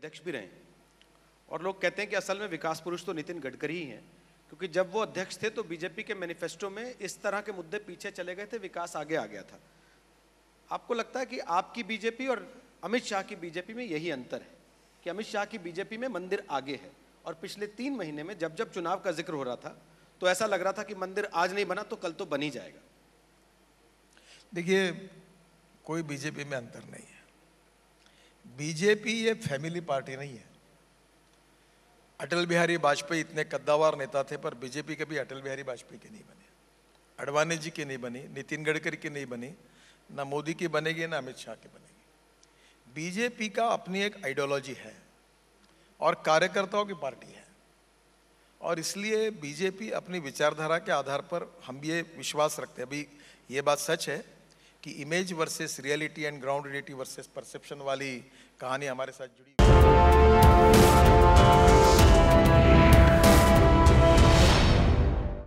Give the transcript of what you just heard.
अध्यक्ष भी रहे। और लोग कहते हैं कि असल में विकास पुरुष तो नितिन गडकरी ही हैं, क्योंकि जब वो अध्यक्ष थे तो बीजेपी के मैनिफेस्टो में इस तरह के मुद्दे पीछे चले गए थे, विकास आगे आ गया था। आपको लगता है कि आपकी बीजेपी और अमित शाह की बीजेपी में यही अंतर है? कि अमित शाह की बीजेपी में मंदिर आगे है, और पिछले तीन महीने में जब जब चुनाव का ज़िक्र हो रहा था तो ऐसा लग रहा था कि मंदिर आज नहीं बना तो कल तो बन ही जाएगा। देखिए, कोई बीजेपी में अंतर नहीं है। बीजेपी ये फैमिली पार्टी नहीं है। अटल बिहारी वाजपेयी इतने कद्दावार नेता थे, पर बीजेपी कभी अटल बिहारी वाजपेयी के नहीं बने। अडवाणी जी की नहीं बनी, नितिन गडकरी की नहीं बनी, ना मोदी की बनेगी, ना अमित शाह की बनेगी। बीजेपी का अपनी एक आइडियोलॉजी है और कार्यकर्ताओं की पार्टी है। और इसलिए बीजेपी अपनी विचारधारा के आधार पर हम ये विश्वास रखते हैं। अभी ये बात सच है कि image versus reality and ground reality versus perception वाली कहानी हमारे साथ जुड़ी